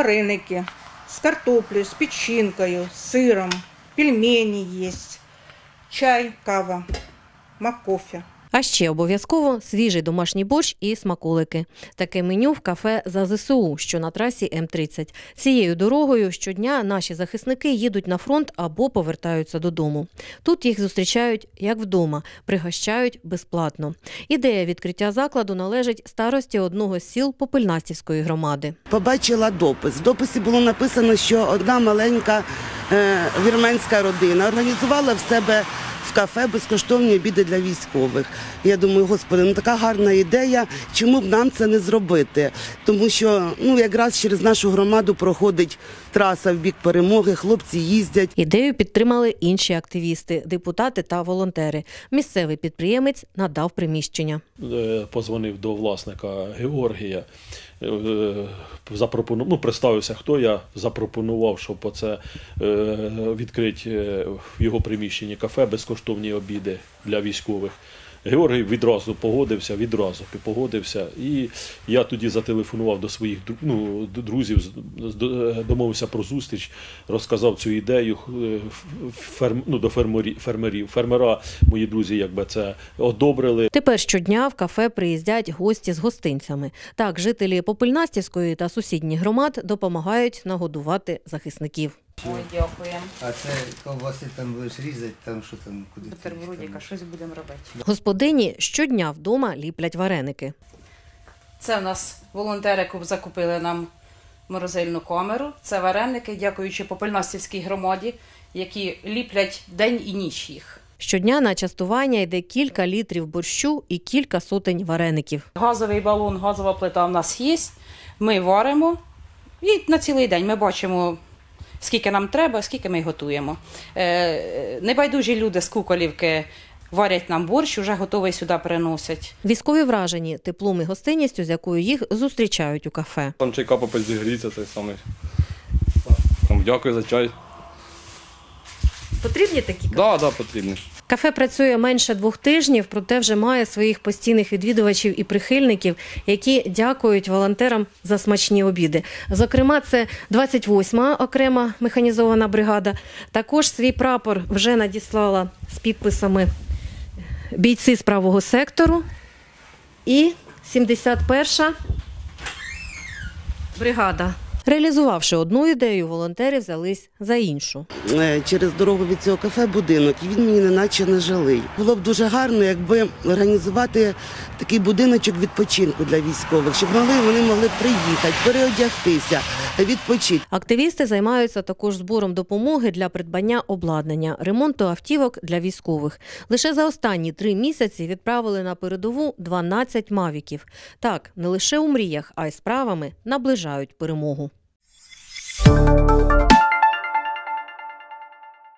вареники с картоплей, с печінкою, с сыром, пельмени есть, чай, кава, мак кофе. А ще обов'язково свіжий домашній борщ і смаколики. Таке меню в кафе за ЗСУ, що на трасі М30. Цією дорогою щодня наші захисники їдуть на фронт або повертаються додому. Тут їх зустрічають як вдома, пригощають безплатно. Ідея відкриття закладу належить старості одного з сіл Попельнастівської громади. Побачила допис. В дописі було написано, що одна маленька е, вірменська родина організувала в себе в кафе безкоштовні обіди для військових. Я думаю, господи, ну така гарна ідея. Чому б нам це не зробити? Тому що ну якраз через нашу громаду проходить траса в бік перемоги. Хлопці їздять. Ідею підтримали інші активісти, депутати та волонтери. Місцевий підприємець надав приміщення. Е, позвонив до власника Георгія, запропонував, ну, представився, хто я, запропонував, щоб оце е, відкрити е, в його приміщенні кафе безкоштовні обіди для військових. Георгій відразу погодився, відразу погодився. І я тоді зателефонував до своїх ну, друзів, з- домовився про зустріч, розказав цю ідею е, ферм, ну, до фермерів, фермерів. Фермера, мої друзі, якби це одобрили. Тепер щодня в кафе приїздять гості з гостинцями. Так, жителі Попельнастівської та сусідніх громад допомагають нагодувати захисників. Ой, дякуємо. А це ковбаси там будеш різати, там що там куди ти їх щось будемо робити. Господині щодня вдома ліплять вареники. Це в нас волонтери закупили нам морозильну камеру. Це вареники, дякуючи Попельнастівській громаді, які ліплять день і ніч їх. Щодня на частування йде кілька літрів борщу і кілька сотень вареників. Газовий балон, газова плита в нас є. Ми варимо і на цілий день ми бачимо, скільки нам треба, скільки ми готуємо. Е, небайдужі люди з Куколівки варять нам борщ, вже готовий сюди приносять. Військові вражені теплом і гостинністю, з якою їх зустрічають у кафе. Там чайка попить зігріться, цей самий. Там, дякую за чай. Потрібні такі Так, да, да, потрібно. Кафе працює менше двох тижнів, проте вже має своїх постійних відвідувачів і прихильників, які дякують волонтерам за смачні обіди. Зокрема, це 28-ма окрема механізована бригада. Також свій прапор вже надіслала з підписами бійці з правого сектору і 71-ша бригада. Реалізувавши одну ідею, волонтери взялись за іншу. Е, через дорогу від цього кафе будинок, і він мені неначе не жилий. Було б дуже гарно, якби організувати такий будиночок відпочинку для військових, щоб могли вони могли приїхати, переодягтися, відпочити. Активісти займаються також збором допомоги для придбання обладнання, ремонту автівок для військових. Лише за останні три місяці відправили на передову 12 мавіків. Так, не лише у мріях, а й справами наближають перемогу.